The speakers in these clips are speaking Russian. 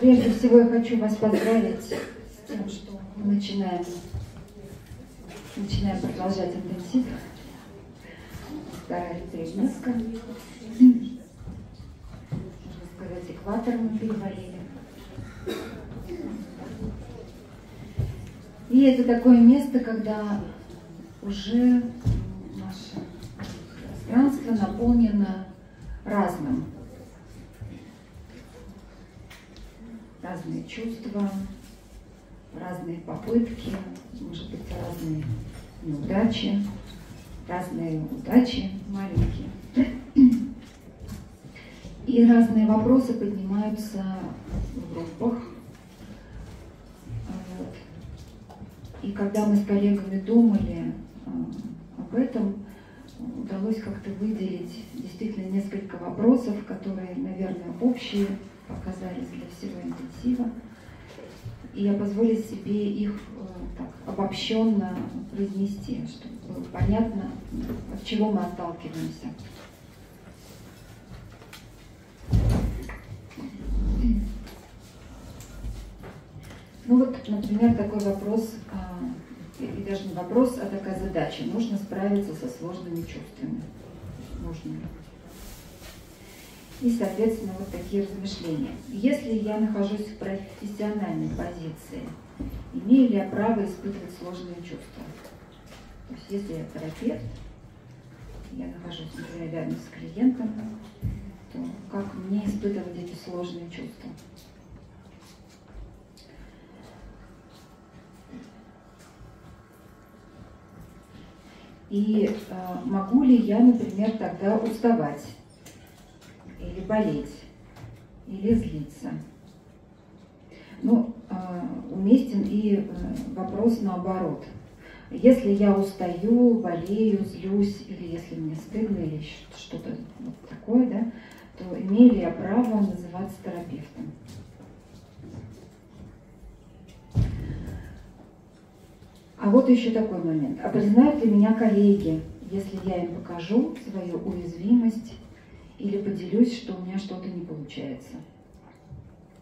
Прежде всего я хочу вас поздравить с тем, что мы начинаем, начинаем продолжать интенсив. Вторая. Можно сказать, экватор мы перевалили. И это такое место, когда уже наше пространство наполнено разным. Разные чувства, разные попытки, может быть, разные неудачи, разные удачи маленькие. И разные вопросы поднимаются в группах. Вот. И когда мы с коллегами думали э, об этом, удалось как-то выделить действительно несколько вопросов, которые, наверное, общие оказались для всего интенсива. И я позволю себе их э, так, обобщенно произнести, чтобы было понятно, от чего мы отталкиваемся. Ну вот, например, такой вопрос, а, и даже не вопрос, а такая задача. Нужно справиться со сложными чувствами. Нужно. И, соответственно, вот такие размышления. Если я нахожусь в профессиональной позиции, имею ли я право испытывать сложные чувства? То есть, если я терапевт, я нахожусь, например, рядом с клиентом, то как мне испытывать эти сложные чувства? И э, могу ли я, например, тогда уставать, или болеть, или злиться? Ну, э, уместен и э, вопрос наоборот. Если я устаю, болею, злюсь, или если мне стыдно, или что-то вот такое, да, то имею ли я право называться терапевтом? А вот еще такой момент. А признают ли меня коллеги, если я им покажу свою уязвимость или поделюсь, что у меня что-то не получается?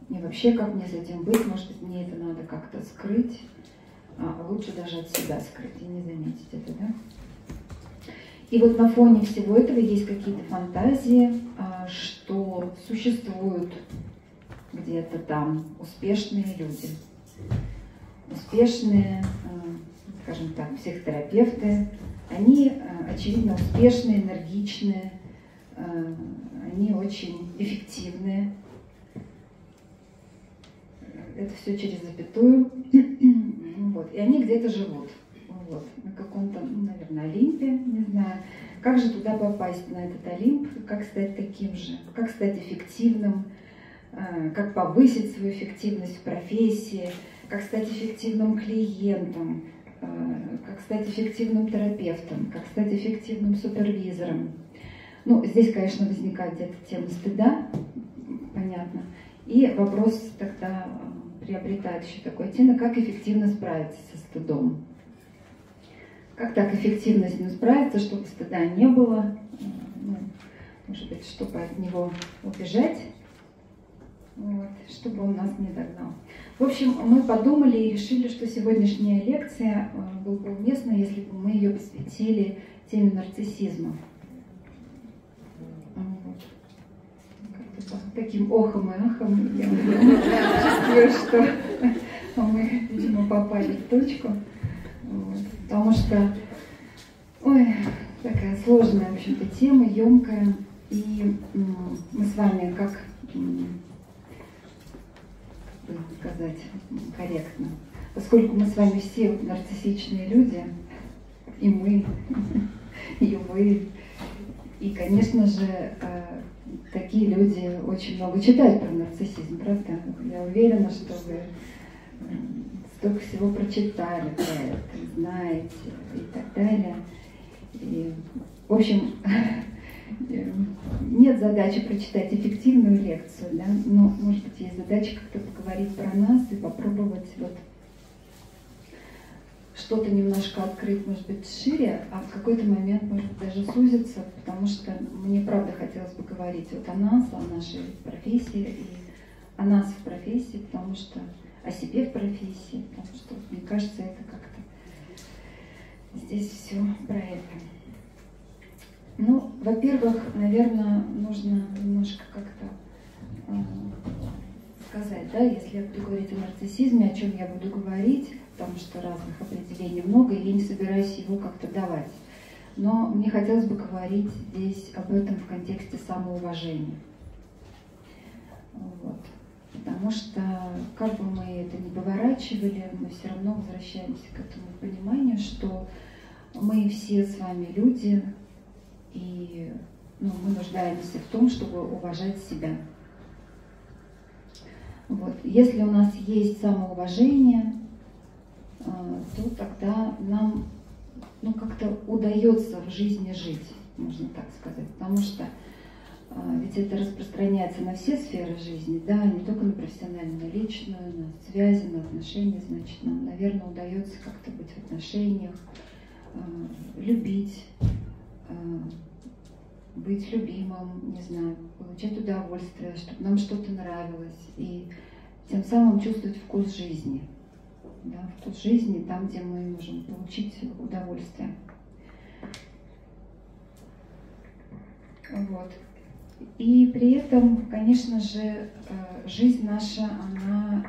И вообще, как мне с этим быть? Может быть, мне это надо как-то скрыть, а лучше даже от себя скрыть и не заметить это, да? И вот на фоне всего этого есть какие-то фантазии, а, что существуют где-то там успешные люди, успешные скажем так, психотерапевты, они, э, очевидно, успешные, энергичные, они очень эффективные. Это все через запятую. Вот. И они где-то живут. Вот. На каком-то, ну, наверное, Олимпе, не знаю. Как же туда попасть, на этот Олимп? Как стать таким же? Как стать эффективным? Э, как повысить свою эффективность в профессии? Как стать эффективным клиентом? Э, как стать эффективным терапевтом, как стать эффективным супервизором. Ну, здесь, конечно, возникает где-то тема стыда, понятно. И вопрос тогда э, приобретает еще такой оттенок, как эффективно справиться со стыдом. Как так эффективно с ним справиться, чтобы стыда не было, э, ну, может быть, чтобы от него убежать, вот, чтобы он нас не догнал. В общем, мы подумали и решили, что сегодняшняя лекция э, была бы уместна, если бы мы ее посвятили теме нарциссизма. Таким охом и ахом я чувствую, что мы, видимо, попали в точку. Вот. Потому что, ой, такая сложная, в общем-то, тема, емкая. И мы с вами, как сказать корректно. Поскольку мы с вами все нарциссичные люди, и мы, и вы, и, конечно же, э, такие люди очень много читают про нарциссизм, правда? Я уверена, что вы столько всего прочитали про это, знаете и так далее. И, в общем, нет задачи прочитать эффективную лекцию, да, но, может быть, есть задача как-то поговорить про нас и попробовать вот что-то немножко открыть, может быть, шире, а в какой-то момент, может быть, даже сузиться, потому что мне правда хотелось бы говорить вот о нас, о нашей профессии и о нас в профессии, потому что о себе в профессии, потому что, мне кажется, это как-то здесь все про это. Ну, во-первых, наверное, нужно немножко как-то э, сказать, да, если я буду говорить о нарциссизме, о чем я буду говорить, потому что разных определений много, и я не собираюсь его как-то давать. Но мне хотелось бы говорить здесь об этом в контексте самоуважения. Вот. Потому что, как бы мы это ни поворачивали, мы все равно возвращаемся к этому пониманию, что мы все с вами люди, и ну, мы нуждаемся в том, чтобы уважать себя. Вот. Если у нас есть самоуважение, то тогда нам ну, как-то удается в жизни жить, можно так сказать. Потому что а, ведь это распространяется на все сферы жизни, да, не только на профессиональную, на личную, на связи, на отношения, значит, нам, наверное, удается как-то быть в отношениях, а, любить, быть любимым, не знаю, получать удовольствие, чтобы нам что-то нравилось, и тем самым чувствовать вкус жизни. Да, вкус жизни там, где мы можем получить удовольствие. Вот. И при этом, конечно же, э, жизнь наша, она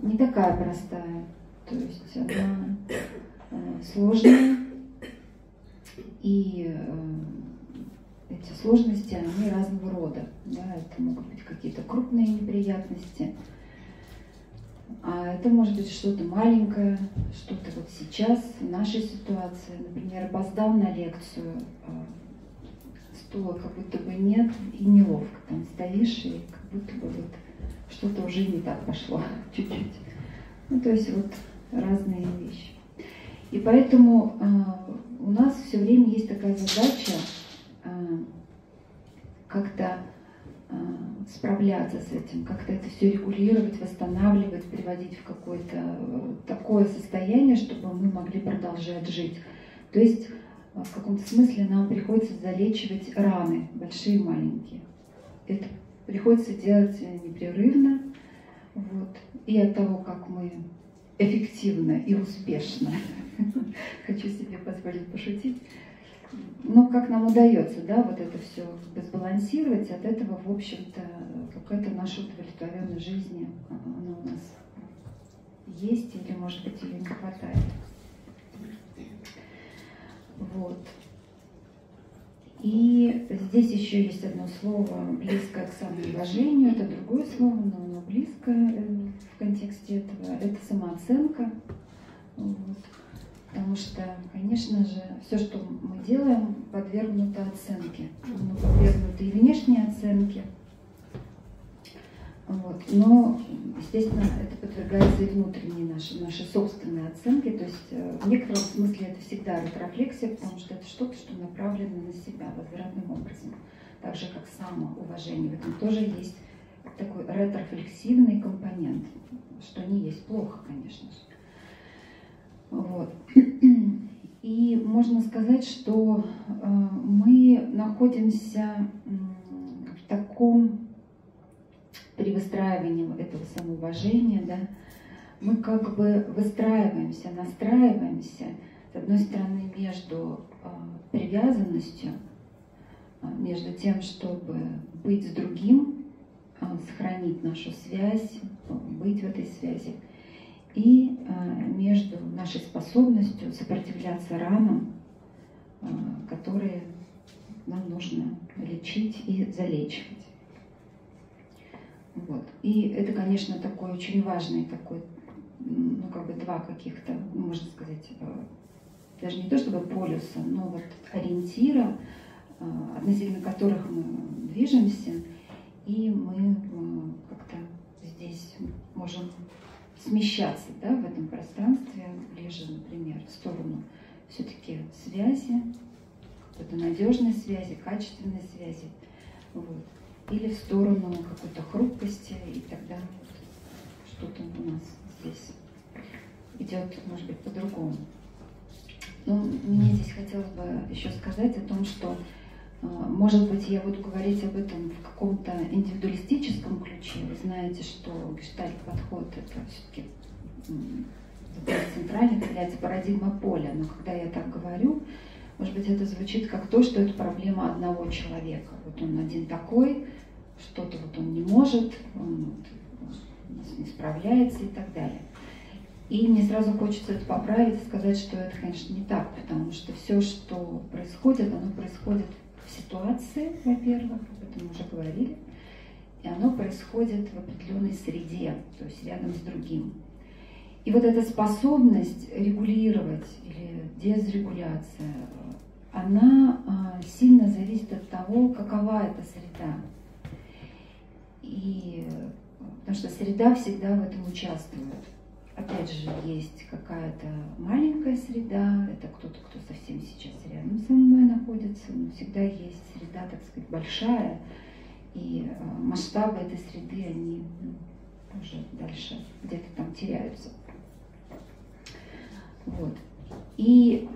не такая простая. То есть она э, сложная. И э, эти сложности, они разного рода. Да? Это могут быть какие-то крупные неприятности, а это может быть что-то маленькое, что-то вот сейчас, в нашей ситуации. Например, опоздал на лекцию, а, стула как будто бы нет, и неловко там стоишь, и как будто бы вот что-то уже не так пошло чуть-чуть. Ну, то есть вот разные вещи. И поэтому э, у нас все время есть такая задача э, как-то э, справляться с этим, как-то это все регулировать, восстанавливать, приводить в какое-то э, такое состояние, чтобы мы могли продолжать жить. То есть э, в каком-то смысле нам приходится залечивать раны, большие и маленькие. Это приходится делать непрерывно. Вот. И от того, как мы эффективно и успешно, хочу себе позволить пошутить, ну, как нам удается, да, вот это все сбалансировать, от этого, в общем-то, какая-то наша удовлетворенность жизни, а, она у нас есть или, может быть, ее не хватает. Вот. И здесь еще есть одно слово, близкое к самоуважению, это другое слово, но оно близкое э, в контексте этого, это самооценка. Вот. Потому что, конечно же, все, что мы делаем, подвергнуто оценке. Оно подвергнуто и внешней оценке. Вот. Но, естественно, это подвергается и внутренней нашей, нашей собственной оценке. То есть э, в некотором смысле это всегда ретрефлексия, потому что это что-то, что направлено на себя возвратным образом. Так же, как самоуважение. В этом тоже есть такой ретрофлексивный компонент, что не есть плохо, конечно же. Вот. И можно сказать, что э, мы находимся в таком при выстраивании этого самоуважения, да, мы как бы выстраиваемся, настраиваемся, с одной стороны, между э, привязанностью, э, между тем, чтобы быть с другим, сохранить нашу связь, быть в этой связи, и э, между нашей способностью сопротивляться ранам, э, которые нам нужно лечить и залечивать. Вот. И это, конечно, такой очень важный такой, ну, как бы два каких-то, можно сказать, э, даже не то чтобы полюса, но вот ориентира, относительно которых мы движемся, и мы как-то здесь можем смещаться да, в этом пространстве ближе, например, в сторону все-таки связи, какой-то надежной связи, качественной связи, вот. или в сторону какой-то хрупкости, и тогда что-то у нас здесь идет, может быть, по-другому. Ну, мне здесь хотелось бы еще сказать о том, что, может быть, я буду говорить об этом в каком-то индивидуалистическом ключе. Вы знаете, что гештальт подход это все-таки центральный является парадигма поля. Но когда я так говорю, может быть, это звучит как то, что это проблема одного человека. Вот он один такой, что-то вот он не может, он вот, не справляется и так далее. И мне сразу хочется это поправить и сказать, что это, конечно, не так, потому что все, что происходит, оно происходит ситуации, во-первых, об этом уже говорили, и оно происходит в определенной среде, то есть рядом с другим. И вот эта способность регулировать или дезрегуляция, она а, сильно зависит от того, какова эта среда. И потому что среда всегда в этом участвует опять же, есть какая-то маленькая среда, это кто-то, кто совсем сейчас рядом со мной находится, но всегда есть среда, так сказать, большая, и э, масштабы этой среды, они ну, уже дальше где-то там теряются. Вот. И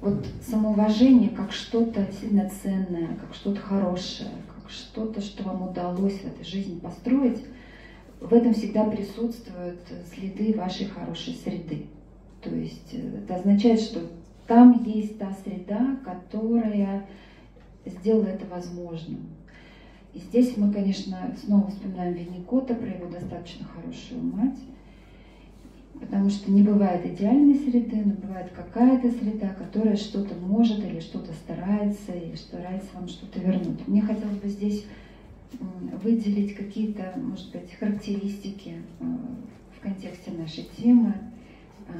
вот самоуважение как что-то сильно ценное, как что-то хорошее, как что-то, что вам удалось в этой жизни построить, в этом всегда присутствуют следы вашей хорошей среды. То есть э, это означает, что там есть та среда, которая сделала это возможным. И здесь мы, конечно, снова вспоминаем Винникота про его достаточно хорошую мать, потому что не бывает идеальной среды, но бывает какая-то среда, которая что-то может или что-то старается, или старается вам что-то вернуть. Мне хотелось бы здесь выделить какие-то, может быть, характеристики э, в контексте нашей темы э,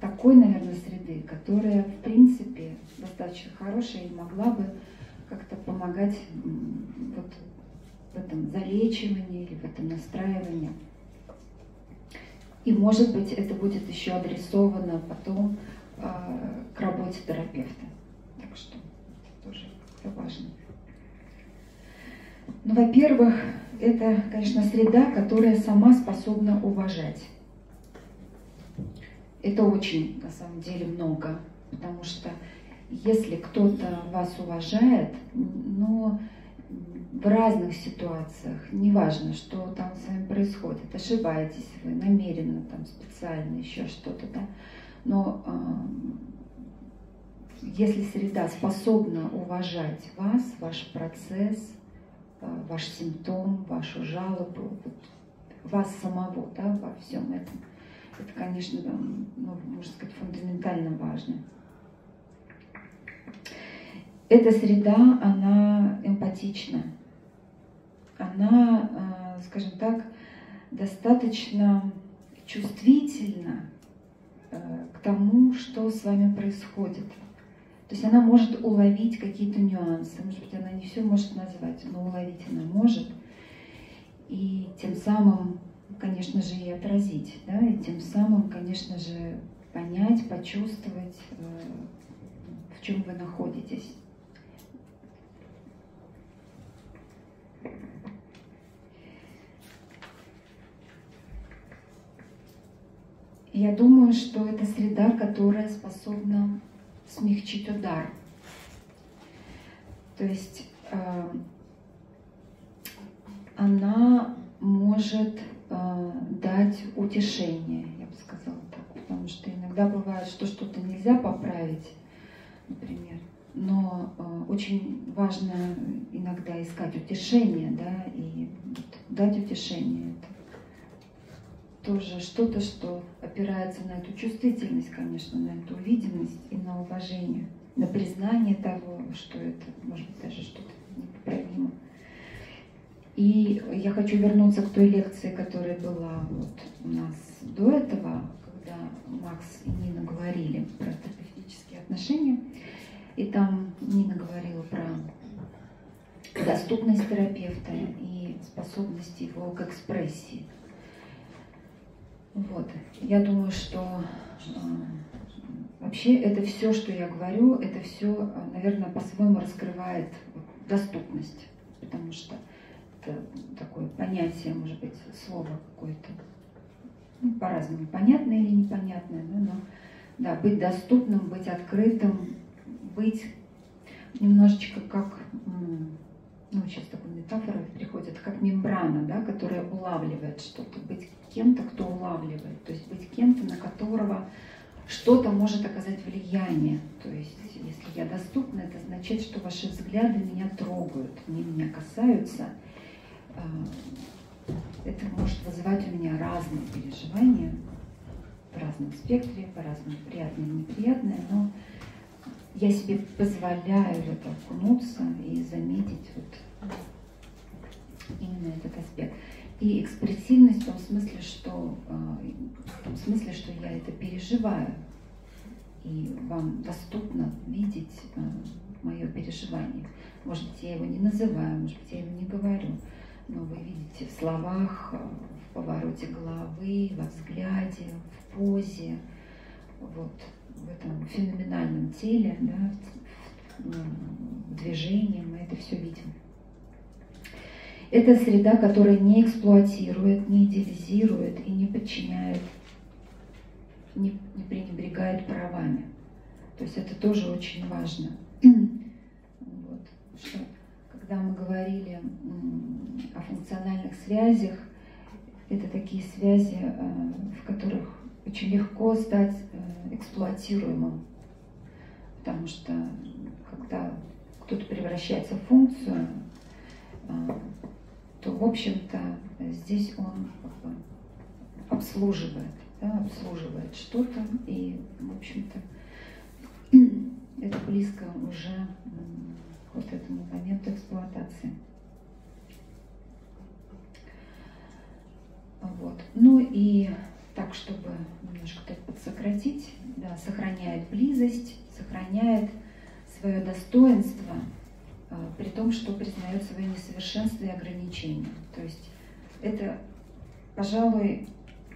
такой, наверное, среды, которая, в принципе, достаточно хорошая и могла бы как-то помогать вот в этом залечивании или в этом настраивании. И, может быть, это будет еще адресовано потом э, к работе терапевта. Так что тоже это важно. Ну, во-первых, это, конечно, среда, которая сама способна уважать. Это очень, на самом деле, много, потому что если кто-то вас уважает, но в разных ситуациях, неважно, что там с вами происходит, ошибаетесь вы намеренно, там специально, еще что-то, да, но э, если среда способна уважать вас, ваш процесс, ваш симптом, вашу жалобу, вот, вас самого да, во всем этом. Это, конечно, ну, можно сказать, фундаментально важно. Эта среда, она эмпатична. Она, э, скажем так, достаточно чувствительна э, к тому, что с вами происходит. То есть она может уловить какие-то нюансы, может быть, она не все может назвать, но уловить она может. И тем самым, конечно же, и отразить, да, и тем самым, конечно же, понять, почувствовать, э, в чем вы находитесь. Я думаю, что это среда, которая способна смягчить удар. То есть э, она может э, дать утешение, я бы сказала так, потому что иногда бывает, что что-то нельзя поправить, например, но э, очень важно иногда искать утешение, да, и вот, дать утешение. Это тоже что-то, что опирается на эту чувствительность, конечно, на эту видимость и на уважение, на признание того, что это, может быть, даже что-то непоправимо. И я хочу вернуться к той лекции, которая была вот у нас до этого, когда Макс и Нина говорили про терапевтические отношения. И там Нина говорила про доступность терапевта и способность его к экспрессии. Вот. Я думаю, что э, вообще это все, что я говорю, это все, э, наверное, по-своему раскрывает доступность, потому что это такое понятие, может быть, слово какое-то ну, по-разному, понятное или непонятное, да, но да, быть доступным, быть открытым, быть немножечко как, ну, сейчас такая метафора приходит, как мембрана, да, которая улавливает что-то, быть кем-то, кто улавливает, то есть быть кем-то, на которого что-то может оказать влияние. То есть, если я доступна, это означает, что ваши взгляды меня трогают, они меня касаются. А, это может вызывать у меня разные переживания в разном спектре, по-разному приятные и неприятные, но я себе позволяю это окунуться и заметить вот именно этот аспект. И экспрессивность в том смысле, что, а, в том смысле, что я это переживаю, и вам доступно видеть а, мое переживание. Может быть, я его не называю, может быть, я его не говорю, но вы видите в словах, а, в повороте головы, во взгляде, в позе, вот в этом феноменальном теле, да, в движении, мы это все видим. Это среда, которая не эксплуатирует, не идеализирует и не подчиняет, не, не пренебрегает правами. То есть это тоже очень важно. Вот, что, когда мы говорили о функциональных связях, это такие связи, э, в которых очень легко стать э, эксплуатируемым. Потому что когда кто-то превращается в функцию, э, то, в общем-то, здесь он обслуживает, да, обслуживает что-то, и, в общем-то, это близко уже вот этому моменту эксплуатации. Вот. Ну и так, чтобы немножко так подсократить, да, сохраняет близость, сохраняет свое достоинство – а, при том, что признает свои несовершенства и ограничения. То есть это, пожалуй,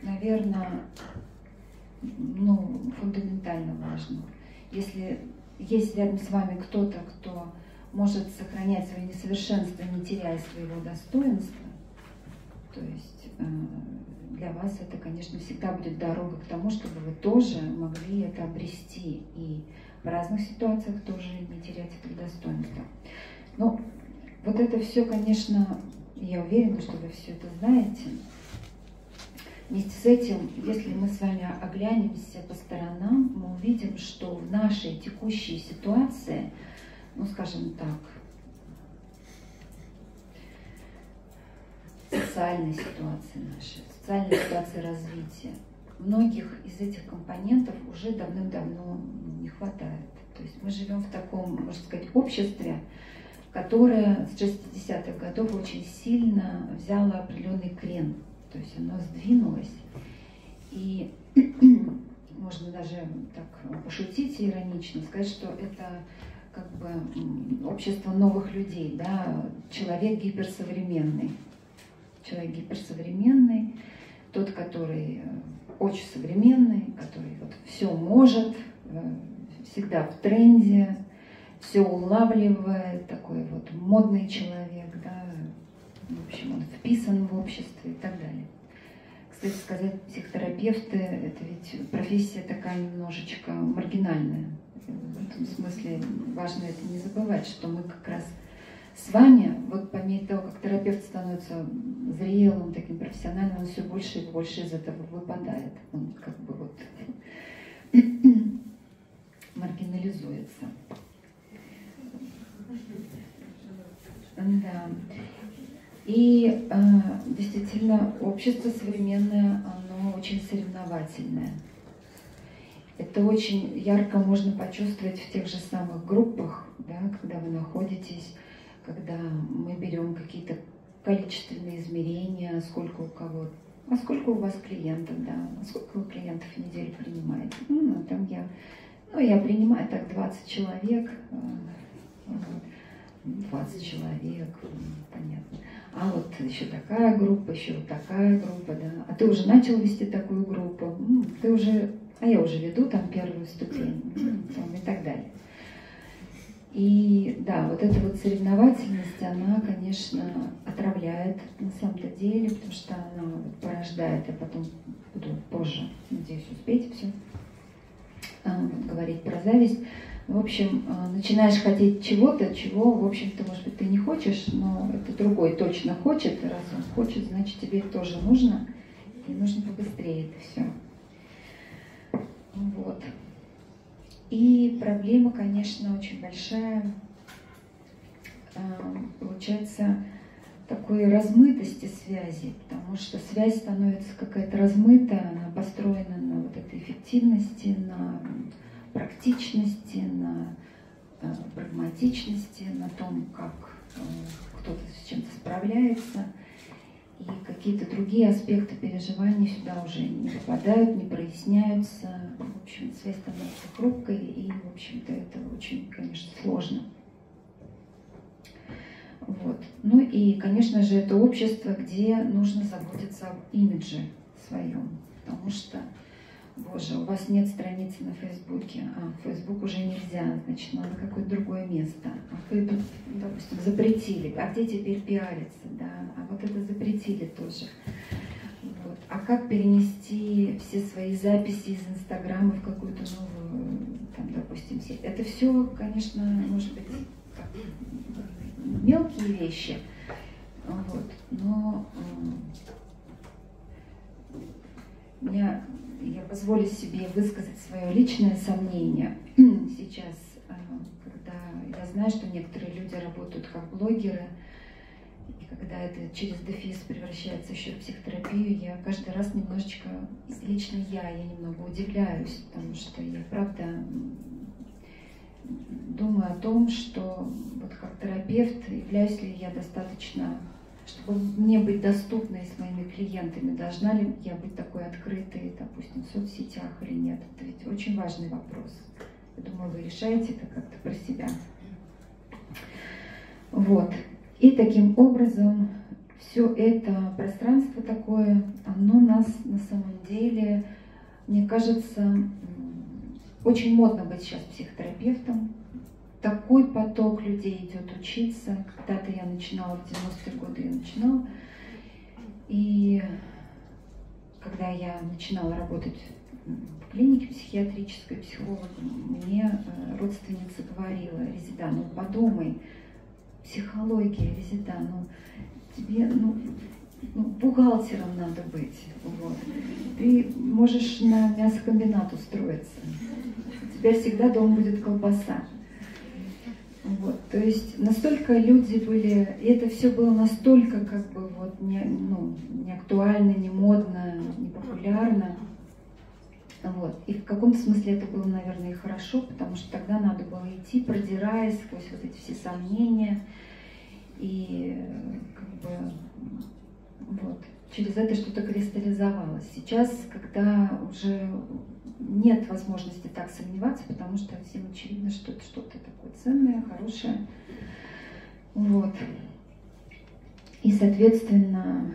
наверное, ну, фундаментально важно. Если есть рядом с вами кто-то, кто может сохранять свои несовершенства, не теряя своего достоинства, то есть э, для вас это, конечно, всегда будет дорога к тому, чтобы вы тоже могли это обрести и в разных ситуациях тоже не терять это достоинство. Но вот это все, конечно, я уверена, что вы все это знаете. Вместе с этим, если мы с вами оглянемся по сторонам, мы увидим, что в нашей текущей ситуации, ну скажем так, социальной ситуации нашей, социальной ситуации развития, многих из этих компонентов уже давным-давно не хватает. То есть мы живем в таком, можно сказать, обществе, которое с 60-х годов очень сильно взяло определенный крен. То есть оно сдвинулось. И можно даже так пошутить иронично, сказать, что это как бы общество новых людей, да, человек гиперсовременный. Человек гиперсовременный, тот, который э, очень современный, который вот все может, э, всегда в тренде, все улавливает, такой вот модный человек, да, в общем, он вписан в общество и так далее. Кстати сказать, психотерапевты – это ведь профессия такая немножечко маргинальная. В этом смысле важно это не забывать, что мы как раз с вами, вот по мере того, как терапевт становится зрелым, таким профессиональным, он все больше и больше из этого выпадает. Он как бы вот маргинализуется. Да. И э, действительно, общество современное, оно очень соревновательное. Это очень ярко можно почувствовать в тех же самых группах, да, когда вы находитесь, когда мы берем какие-то количественные измерения, сколько у кого, а сколько у вас клиентов, да, а сколько вы клиентов в неделю принимаете. Ну, ну там я, ну, я принимаю так 20 человек, э, вот. 20 человек, понятно. А вот еще такая группа, еще вот такая группа, да. А ты уже начал вести такую группу, ты уже, а я уже веду там первую ступень, там, и так далее. И да, вот эта вот соревновательность, она, конечно, отравляет на самом-то деле, потому что она порождает, я потом буду позже, надеюсь, успеть все а, говорить про зависть. В общем, а, начинаешь хотеть чего-то, чего, в общем-то, может быть, ты не хочешь, но это другой точно хочет, раз он хочет, значит, тебе тоже нужно, и нужно побыстрее это все. Вот. И проблема, конечно, очень большая. А, получается, такой размытости связи, потому что связь становится какая-то размытая, она построена на вот этой эффективности, на практичности, на э, прагматичности, на том, как э, кто-то с чем-то справляется. И какие-то другие аспекты переживаний сюда уже не попадают, не проясняются. В общем, связь становится хрупкой, и, в общем-то, это очень, конечно, сложно. Вот. Ну и, конечно же, это общество, где нужно заботиться об имидже своем, потому что, боже, у вас нет страницы на Фейсбуке, а Фейсбук уже нельзя, значит, надо какое-то другое место. А вы, допустим, запретили, а где теперь пиариться, да, а вот это запретили тоже. Вот. А как перенести все свои записи из Инстаграма в какую-то новую, там, допустим, сеть? Это все, конечно, может быть, мелкие вещи, вот, но я, я позволю себе высказать свое личное сомнение сейчас, э, когда я знаю, что некоторые люди работают как блогеры, и когда это через дефис превращается еще в психотерапию, я каждый раз немножечко, лично я, я немного удивляюсь, потому что я, правда, думаю о том, что вот как терапевт, являюсь ли я достаточно, чтобы мне быть доступной с моими клиентами, должна ли я быть такой открытой, допустим, в соцсетях или нет. Это ведь очень важный вопрос. Я думаю, вы решаете это как-то про себя. Вот. И таким образом все это пространство такое, оно нас на самом деле, мне кажется, очень модно быть сейчас психотерапевтом. Такой поток людей идет учиться. Когда-то я начинала, в 90-е годы я начинала. И когда я начинала работать в клинике психиатрической, психологом, мне э, родственница говорила, Резида, ну подумай, психология, Резида, ну тебе, ну ну, бухгалтером надо быть. Вот. Ты можешь на мясокомбинат устроиться. У тебя всегда дома будет колбаса. Вот, то есть настолько люди были, и это все было настолько как бы вот не, ну, не актуально, не модно, не популярно. Вот. И в каком-то смысле это было, наверное, и хорошо, потому что тогда надо было идти, продираясь сквозь вот эти все сомнения. И как бы вот. Через это что-то кристаллизовалось. Сейчас, когда уже нет возможности так сомневаться, потому что всем очевидно, что это что-то такое ценное, хорошее. Вот. И, соответственно,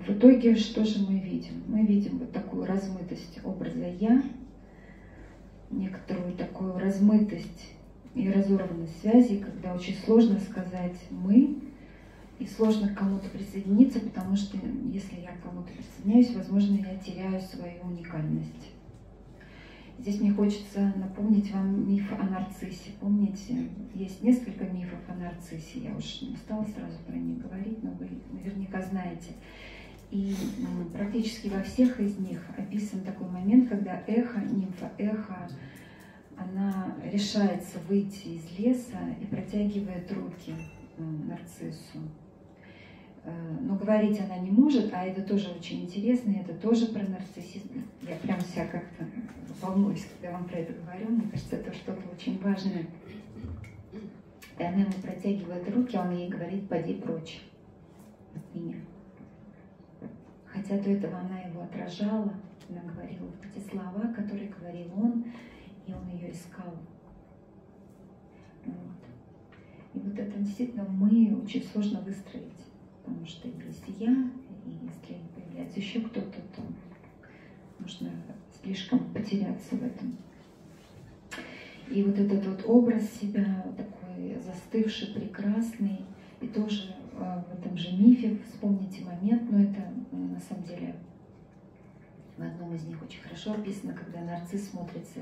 в итоге что же мы видим? Мы видим вот такую размытость образа «я», некоторую такую размытость и разорванность связи, когда очень сложно сказать «мы», и сложно к кому-то присоединиться, потому что если я к кому-то присоединяюсь, возможно, я теряю свою уникальность. Здесь мне хочется напомнить вам миф о нарциссе. Помните, есть несколько мифов о нарциссе. Я уж не стала сразу про них говорить, но вы наверняка знаете. И практически во всех из них описан такой момент, когда эхо, нимфа эхо, она решается выйти из леса и протягивает руки нарциссу. Э, но говорить она не может, а это тоже очень интересно, это тоже про нарциссизм. Я прям вся как-то волнуюсь, когда вам про это говорю, мне кажется, это что-то очень важное. И она ему протягивает руки, а он ей говорит, поди прочь от меня. Хотя до этого она его отражала, она говорила эти слова, которые говорил он, и он ее искал. Вот. И вот это действительно мы очень сложно выстроить потому что если я, и если появляется еще кто-то, то можно слишком потеряться в этом. И вот этот вот образ себя, такой застывший, прекрасный, и тоже э, в этом же мифе, вспомните момент, но это на самом деле в одном из них очень хорошо описано, когда нарцисс смотрится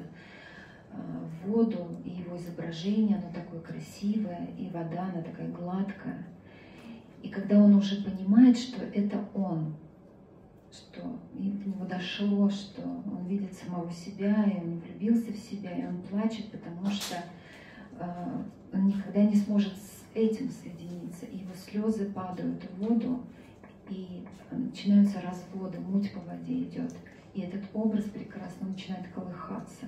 э, в воду, и его изображение, оно такое красивое, и вода, она такая гладкая. И когда он уже понимает, что это он, что до него дошло, что он видит самого себя, и он влюбился в себя, и он плачет, потому что э, он никогда не сможет с этим соединиться. И его слезы падают в воду, и начинаются разводы, муть по воде идет. И этот образ прекрасно начинает колыхаться.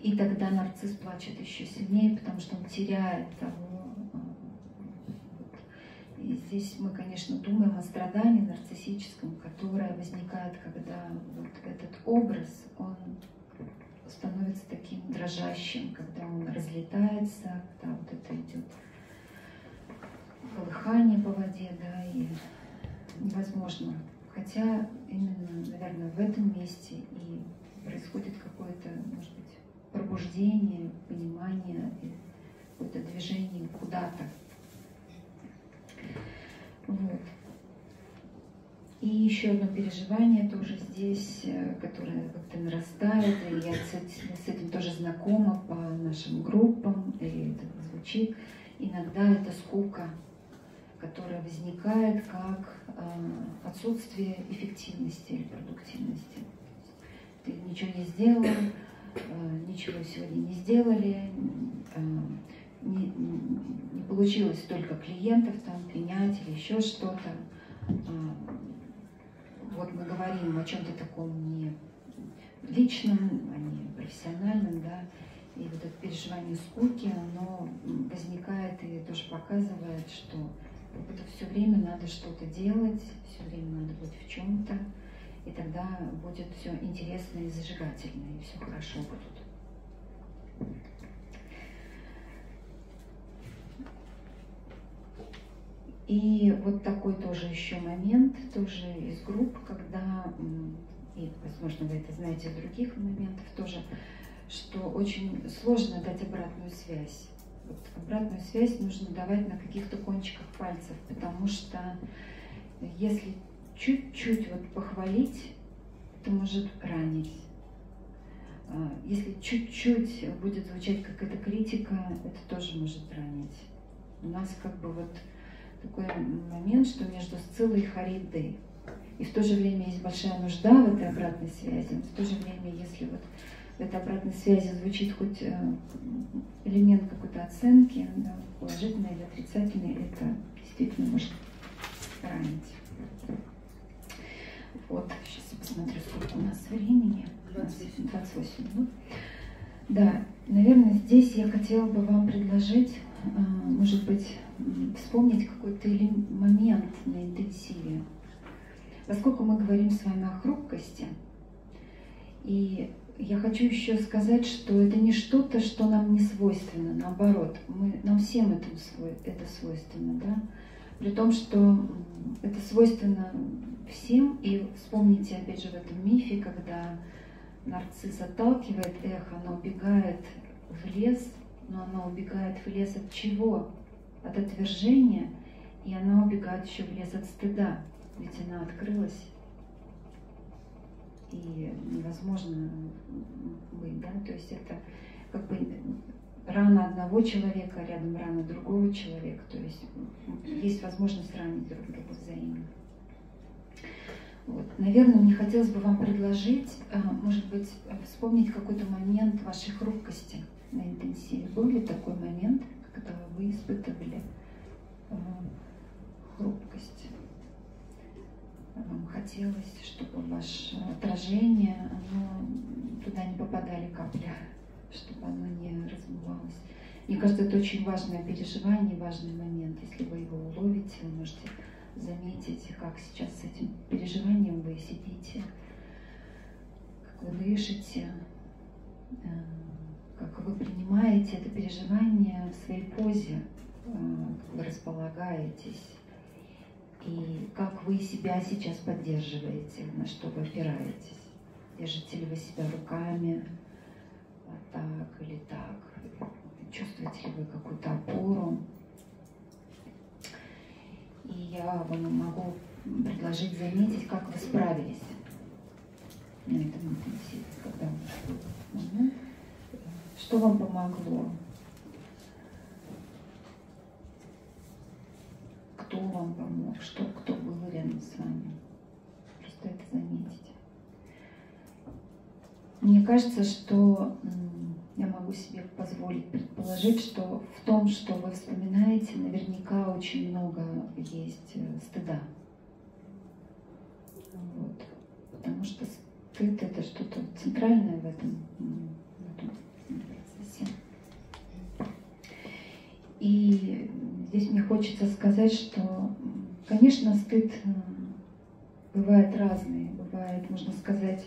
И тогда нарцисс плачет еще сильнее, потому что он теряет того здесь мы, конечно, думаем о страдании нарциссическом, которое возникает, когда вот этот образ, он становится таким дрожащим, когда он разлетается, когда вот это идет колыхание по воде, да, и невозможно. Хотя именно, наверное, в этом месте и происходит какое-то, может быть, пробуждение, понимание, какое-то движение куда-то. Вот. И еще одно переживание тоже здесь, э, которое как-то нарастает, и я с этим тоже знакома по нашим группам, и это звучит. Иногда это скука, которая возникает как э, отсутствие эффективности или продуктивности. Ты ничего не сделал, э, ничего сегодня не сделали, не, не получилось только клиентов там принять или еще что-то. А, вот мы говорим о чем-то таком не личном, а не профессиональном, да, и вот это переживание скуки, оно возникает и тоже показывает, что это все время надо что-то делать, все время надо быть в чем-то, и тогда будет все интересно и зажигательно, и все хорошо будет. И вот такой тоже еще момент, тоже из групп, когда, и, возможно, вы это знаете из других моментов тоже, что очень сложно дать обратную связь. Вот обратную связь нужно давать на каких-то кончиках пальцев, потому что если чуть-чуть вот похвалить, это может ранить. А, если чуть-чуть будет звучать какая-то критика, это тоже может ранить. У нас как бы вот такой момент, что между Сциллой и Харидой. И в то же время есть большая нужда в этой обратной связи. В то же время, если вот в этой обратной связи звучит хоть э, элемент какой-то оценки, да, положительный или отрицательный, это действительно может ранить. Вот, сейчас я посмотрю, сколько у нас времени. 28. 28 минут. Да, наверное, здесь я хотела бы вам предложить, может быть, вспомнить какой-то момент на интенсиве. Поскольку мы говорим с вами о хрупкости, и я хочу еще сказать, что это не что-то, что нам не свойственно, наоборот, мы, нам всем это, это свойственно, да? При том, что это свойственно всем, и вспомните опять же в этом мифе, когда нарцисс отталкивает эхо, оно убегает в лес, но оно убегает в лес от чего? от отвержения, и она убегает еще в лес от стыда, ведь она открылась, и невозможно быть, да, то есть это как бы рана одного человека, рядом рана другого человека, то есть есть возможность ранить друг друга взаимно. Вот. Наверное, мне хотелось бы вам предложить, а, может быть, вспомнить какой-то момент вашей хрупкости на интенсиве. Был ли такой момент? когда вы испытывали э, хрупкость. Вам хотелось, чтобы ваше отражение, оно туда не попадали капли, чтобы оно не размывалось. Мне кажется, это очень важное переживание, важный момент. Если вы его уловите, вы можете заметить, как сейчас с этим переживанием вы сидите, как вы дышите, э, как вы принимаете это переживание в своей позе, э, как вы располагаетесь, и как вы себя сейчас поддерживаете, на что вы опираетесь. Держите ли вы себя руками, а так или так. Чувствуете ли вы какую-то опору? И я вам могу предложить заметить, как вы справились на этом интенсиве, когда угу. Что вам помогло? Кто вам помог? Что, кто был рядом с вами? Просто это заметить. Мне кажется, что я могу себе позволить предположить, что в том, что вы вспоминаете, наверняка очень много есть э, стыда. Вот. Потому что стыд это что-то центральное в этом, в этом И здесь мне хочется сказать, что, конечно, стыд э, бывает разный. Бывает, можно сказать,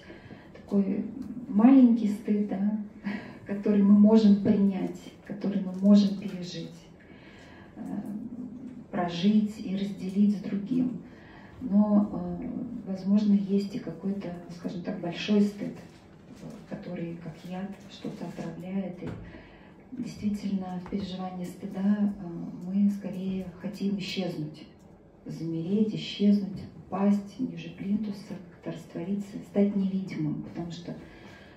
такой маленький стыд, да, который мы можем принять, который мы можем пережить, э, прожить и разделить с другим. Но, э, возможно, есть и какой-то, скажем так, большой стыд, который, как яд, что-то отравляет. И действительно, в переживании стыда э, мы скорее хотим исчезнуть, замереть, исчезнуть, упасть ниже плинтуса, как-то раствориться, стать невидимым, потому что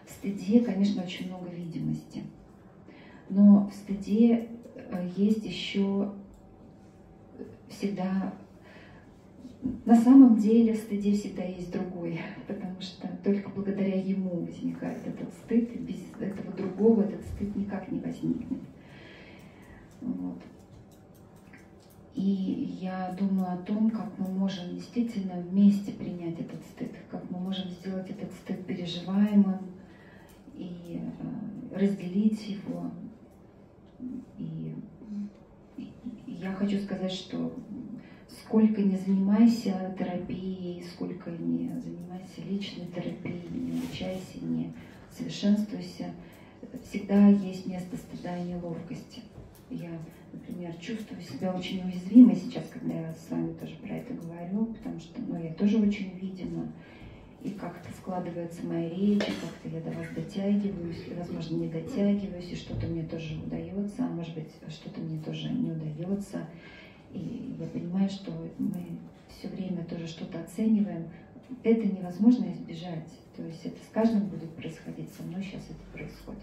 в стыде, конечно, очень много видимости. Но в стыде э, есть еще всегда... На самом деле в стыде всегда есть другой, потому что только благодаря ему возникает этот стыд, и без этого другого этот стыд никак не возникнет. Вот. И я думаю о том, как мы можем действительно вместе принять этот стыд, как мы можем сделать этот стыд переживаемым, и э, разделить его. И, и я хочу сказать, что сколько не занимайся терапией, сколько не занимайся личной терапией, не обучайся, не совершенствуйся, всегда есть место стыда и неловкости. Я, например, чувствую себя очень уязвимой сейчас, когда я с вами тоже про это говорю, потому что ну, я тоже очень видима и как-то складывается моя речь, как-то я до вас дотягиваюсь, и, возможно, не дотягиваюсь, и что-то мне тоже удается, а может быть, что-то мне тоже не удается. И я понимаю, что мы все время тоже что-то оцениваем. Это невозможно избежать. То есть это с каждым будет происходить, со мной сейчас это происходит.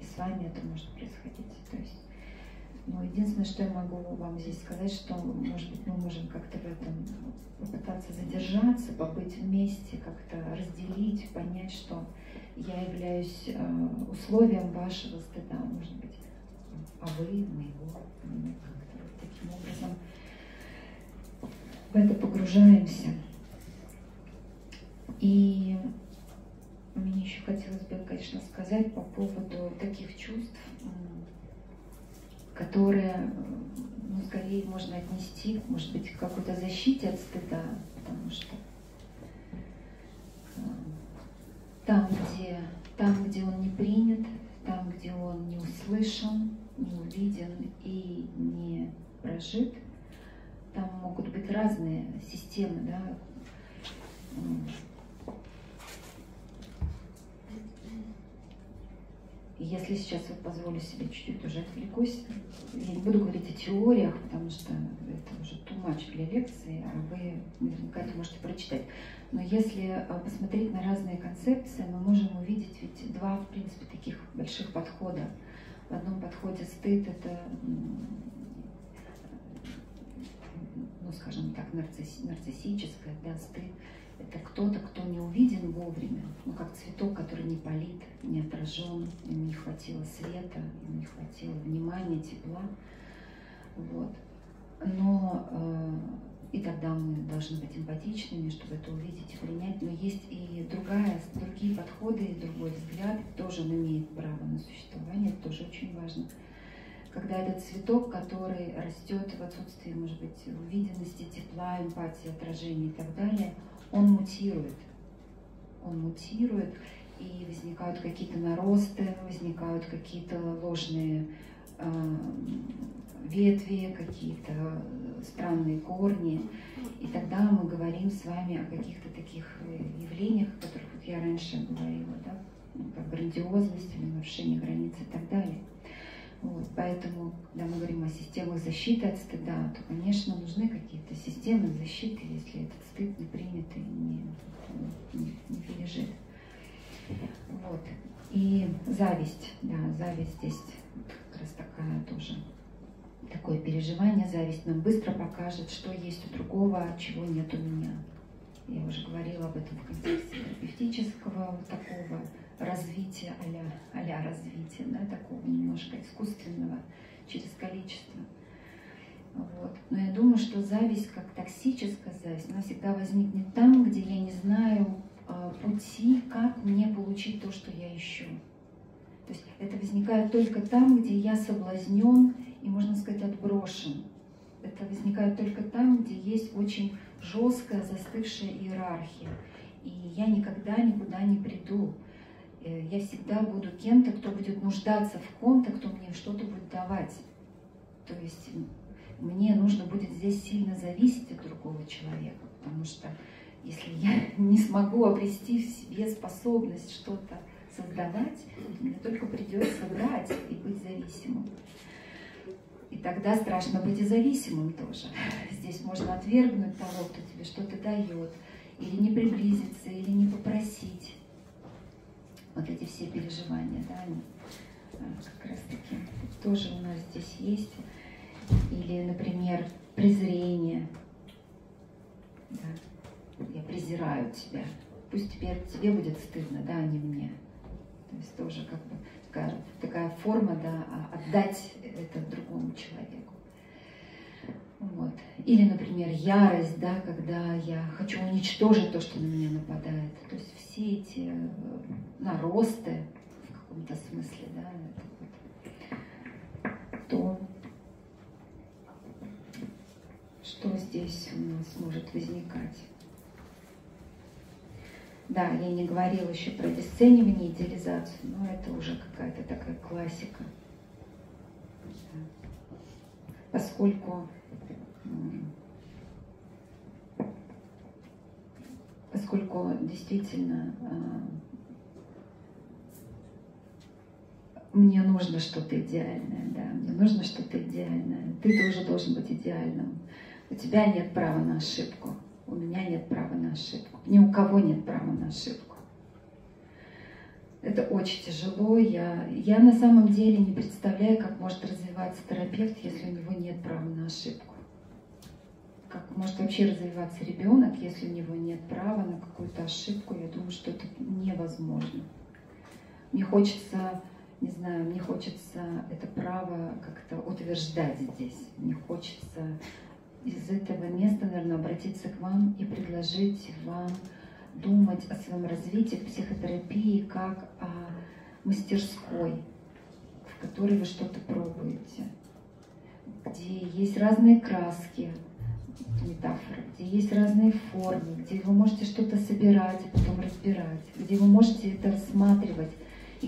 И с вами это может происходить. То есть но единственное, что я могу вам здесь сказать, что, может быть, мы можем как-то в этом попытаться задержаться, побыть вместе, как-то разделить, понять, что я являюсь э, условием вашего стыда, может быть, а вы моего. Вот таким образом в это погружаемся. И мне еще хотелось бы, конечно, сказать по поводу таких чувств, которые, ну, скорее можно отнести, может быть, к какой-то защите от стыда, потому что э, там, где, там, где он не принят, там, где он не услышан, не увиден и не прожит, там могут быть разные системы, да, если сейчас вот позволю себе чуть-чуть уже отвлекусь, я не буду говорить о теориях, потому что это уже much для лекции, а вы наверняка это можете прочитать. Но если а, посмотреть на разные концепции, мы можем увидеть ведь два, в принципе, таких больших подхода. В одном подходе стыд — это, скажем так, нарциссическое, да, стыд — это кто-то, кто не увиден вовремя, ну как цветок, который не полит, не отражен, ему не хватило света, ему не хватило внимания, тепла. Вот. Но э, и тогда мы должны быть эмпатичными, чтобы это увидеть и принять. Но есть и другая, другие подходы, и другой взгляд, тоже он имеет право на существование, это тоже очень важно. Когда этот цветок, который растет в отсутствии, может быть, увиденности, тепла, эмпатии, отражения и так далее – он мутирует. Он мутирует, и возникают какие-то наросты, возникают какие-то ложные э, ветви, какие-то странные корни. И тогда мы говорим с вами о каких-то таких э, явлениях, о которых вот я раньше говорила, да, ну, как грандиозность нарушение границ и так далее. Вот, поэтому, когда мы говорим о системах защиты от стыда, то, конечно, нужны какие-то системы защиты, если этот стыд не принят и не, не, не пережит. Вот. И зависть, да, зависть здесь как раз такая тоже такое переживание, зависть нам быстро покажет, что есть у другого, чего нет у меня. Я уже говорила об этом в контексте терапевтического вот такого развития, а-ля, а развития, да, такого немножко искусственного через количество. Вот. Но я думаю, что зависть, как токсическая зависть, она всегда возникнет там, где я не знаю э, пути, как мне получить то, что я ищу. То есть это возникает только там, где я соблазнен и, можно сказать, отброшен. Это возникает только там, где есть очень жесткая застывшая иерархия. И я никогда никуда не приду. Э, я всегда буду кем-то, кто будет нуждаться в ком-то, кто мне что-то будет давать. То есть мне нужно будет здесь сильно зависеть от другого человека, потому что если я не смогу обрести в себе способность что-то создавать, мне только придется брать и быть зависимым. И тогда страшно быть и зависимым тоже. Здесь можно отвергнуть того, кто тебе что-то дает, или не приблизиться, или не попросить. Вот эти все переживания, да, они а, как раз таки тоже у нас здесь есть. Или, например, презрение. Да. Я презираю тебя. Пусть теперь тебе будет стыдно, да, а не мне. То есть тоже как бы такая, такая форма, да, а отдать это другому человеку. Вот. Или, например, ярость, да, когда я хочу уничтожить то, что на меня нападает. То есть все эти э, наросты в каком-то смысле, да, то, что здесь у нас может возникать. Да, я не говорила еще про обесценивание, идеализацию, но это уже какая-то такая классика. Поскольку поскольку действительно а, мне нужно что-то идеальное, да, мне нужно что-то идеальное. Ты тоже должен быть идеальным. У тебя нет права на ошибку. У меня нет права на ошибку. Ни у кого нет права на ошибку. Это очень тяжело. Я, я на самом деле не представляю, как может развиваться терапевт, если у него нет права на ошибку. Как может вообще развиваться ребенок, если у него нет права на какую-то ошибку. Я думаю, что это невозможно. Мне хочется, не знаю, мне хочется это право как-то утверждать здесь. Мне хочется из этого места, наверное, обратиться к вам и предложить вам думать о своем развитии в психотерапии как о мастерской, в которой вы что-то пробуете, где есть разные краски, метафора, где есть разные формы, где вы можете что-то собирать и потом разбирать, где вы можете это рассматривать,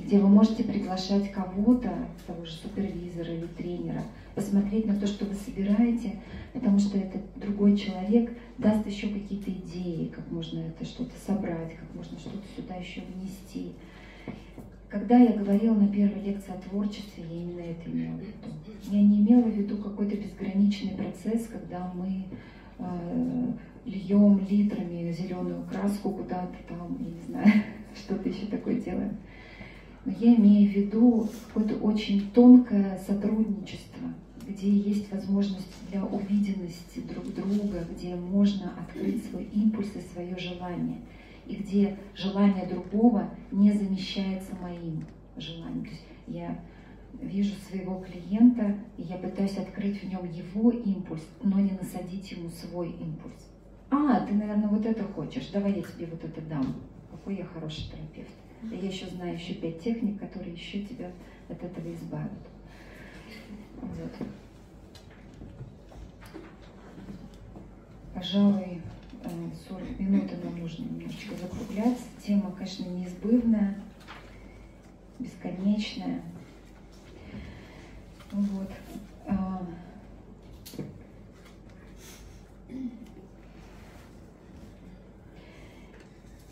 где вы можете приглашать кого-то, того же супервизора или тренера, посмотреть на то, что вы собираете, потому что этот другой человек даст еще какие-то идеи, как можно это что-то собрать, как можно что-то сюда еще внести. Когда я говорила на первой лекции о творчестве, я именно это имела в виду. Я не имела в виду какой-то безграничный процесс, когда мы э, льем литрами зеленую краску куда-то там, я не знаю, что-то еще такое делаем. Я имею в виду какое-то очень тонкое сотрудничество, где есть возможность для увиденности друг друга, где можно открыть свой импульс и свое желание, и где желание другого не замещается моим желанием. То есть я вижу своего клиента, и я пытаюсь открыть в нем его импульс, но не насадить ему свой импульс. А, ты, наверное, вот это хочешь, давай я тебе вот это дам. Какой я хороший терапевт. Я еще знаю еще пять техник, которые еще тебя от этого избавят. Вот. Пожалуй, 40 э, минут нам нужно немножечко закругляться. Тема, конечно, неизбывная, бесконечная. Вот. А,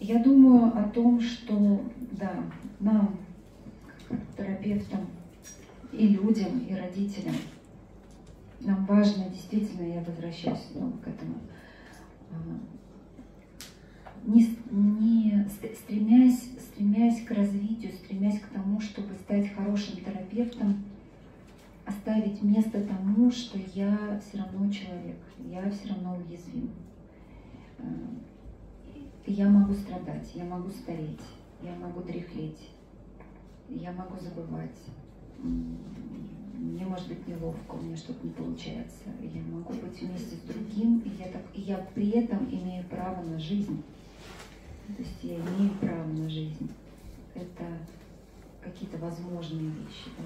я Я думаю о том, что да, нам, терапевтам, и людям, и родителям, нам важно, действительно, я возвращаюсь снова к этому, а, не, не стремясь, стремясь к развитию, стремясь к тому, чтобы стать хорошим терапевтом, оставить место тому, что я все равно человек, я все равно уязвим. А, я могу страдать, я могу стареть, я могу дряхлеть, я могу забывать. Мне может быть неловко, у меня что-то не получается. Я могу быть вместе с другим, и я, так, и я при этом имею право на жизнь. То есть я имею право на жизнь. Это какие-то возможные вещи. Да?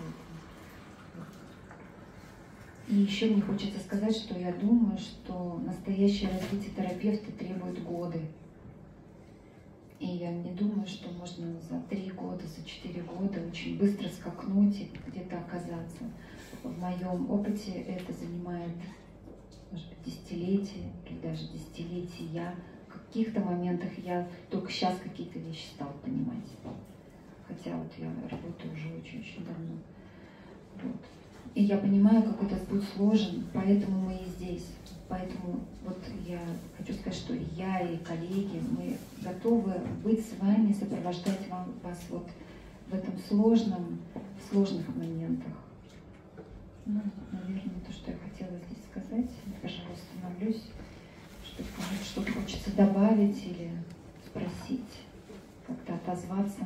И еще мне хочется сказать, что я думаю, что настоящее развитие терапевта требует годы. И я не думаю, что можно за три года, за четыре года очень быстро скакнуть и где-то оказаться. В моем опыте это занимает, может быть, десятилетия или даже десятилетия. В каких-то моментах я только сейчас какие-то вещи стал понимать. Хотя вот я работаю уже очень-очень давно. Вот. И я понимаю, как этот путь сложен, поэтому мы и здесь. Поэтому вот я хочу сказать, что я и коллеги, мы готовы быть с вами, сопровождать вам, вас вот в этом сложном, в сложных моментах. Ну, наверное, то, что я хотела здесь сказать. Пожалуйста, остановлюсь, что-то, что-то хочется добавить или спросить, как-то отозваться.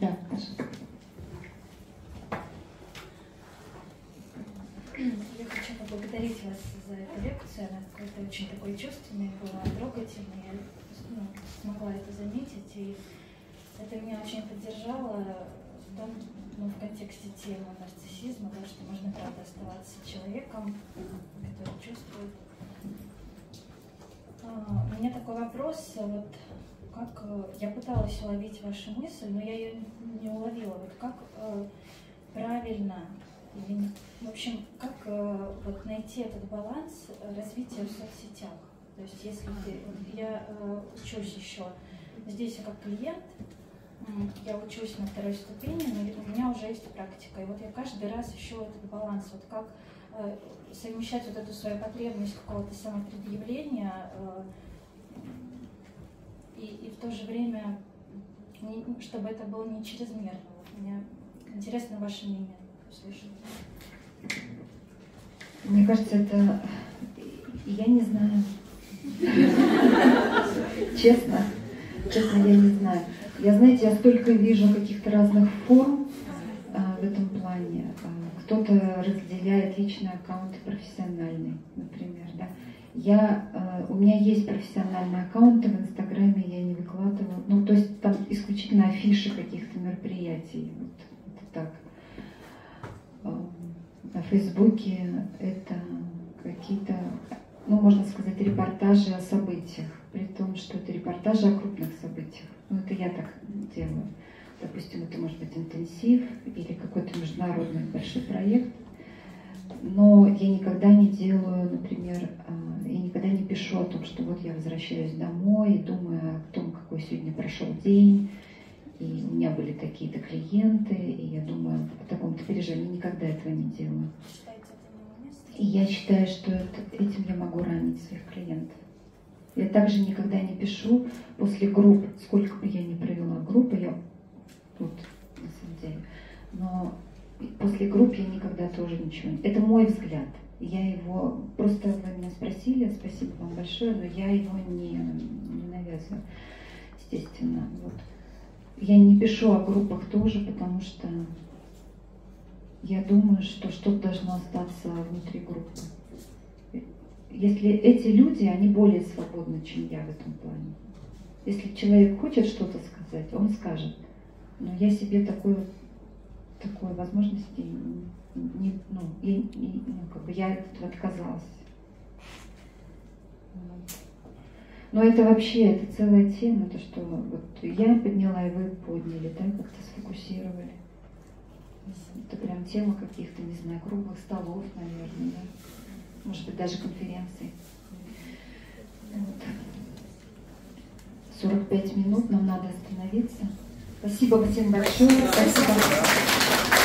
Да, пожалуйста. Я хочу поблагодарить вас за эту какая-то очень такой чувственная была, трогательная. Я ну, смогла это заметить. И это меня очень поддержало в том, ну, в контексте темы нарциссизма, да, что можно, правда, оставаться человеком, который чувствует. А, у меня такой вопрос. Вот как э, я пыталась уловить вашу мысль, но я ее не уловила. Вот как э, правильно, или, в общем, как э, вот найти этот баланс развития в соцсетях? То есть, если ты, вот я учусь еще здесь я как клиент, я учусь на второй ступени, но у меня уже есть практика. И вот я каждый раз ищу этот баланс, вот как совмещать вот эту свою потребность какого-то самопредъявления и, и в то же время, не, чтобы это было не чрезмерно. Вот мне интересно ваше мнение услышать. Мне кажется, это... Я не знаю. Честно. Честно, я не знаю. Я, знаете, я столько вижу каких-то разных форм а, в этом плане. А, кто-то разделяет личный аккаунт и профессиональный, например, да. Я, э, у меня есть профессиональные аккаунты в Инстаграме, я не выкладываю. Ну, то есть там исключительно афиши каких-то мероприятий. Вот, это так. На Фейсбуке это какие-то, ну, можно сказать, репортажи о событиях. При том, что это репортажи о крупных событиях. Ну, это я так делаю. Допустим, это может быть интенсив или какой-то международный большой проект. Но я никогда не делаю, например, а, я никогда не пишу о том, что вот я возвращаюсь домой и думаю о том, какой сегодня прошел день, и у меня были такие-то клиенты, и я думаю о таком-то переживании. Никогда этого не делаю. И я считаю, что это, этим я могу ранить своих клиентов. Я также никогда не пишу после групп, сколько бы я ни провела группы, я тут, на самом деле. Но после групп я никогда тоже ничего не... Это мой взгляд. Я его... Просто вы меня спросили, спасибо вам большое, но я его не, не навязываю, естественно. Вот. Я не пишу о группах тоже, потому что я думаю, что что-то должно остаться внутри группы. Если эти люди, они более свободны, чем я в этом плане. Если человек хочет что-то сказать, он скажет. Но я себе такой такой возможности не, ну, и, и, ну, как бы я от этого отказалась. Но это вообще, это целая тема, то, что вот я подняла, и вы подняли, да, как-то сфокусировали. Это прям тема каких-то, не знаю, круглых столов, наверное, да. Может быть, даже конференций. Вот. 45 минут, нам надо остановиться. Спасибо всем большое. Спасибо.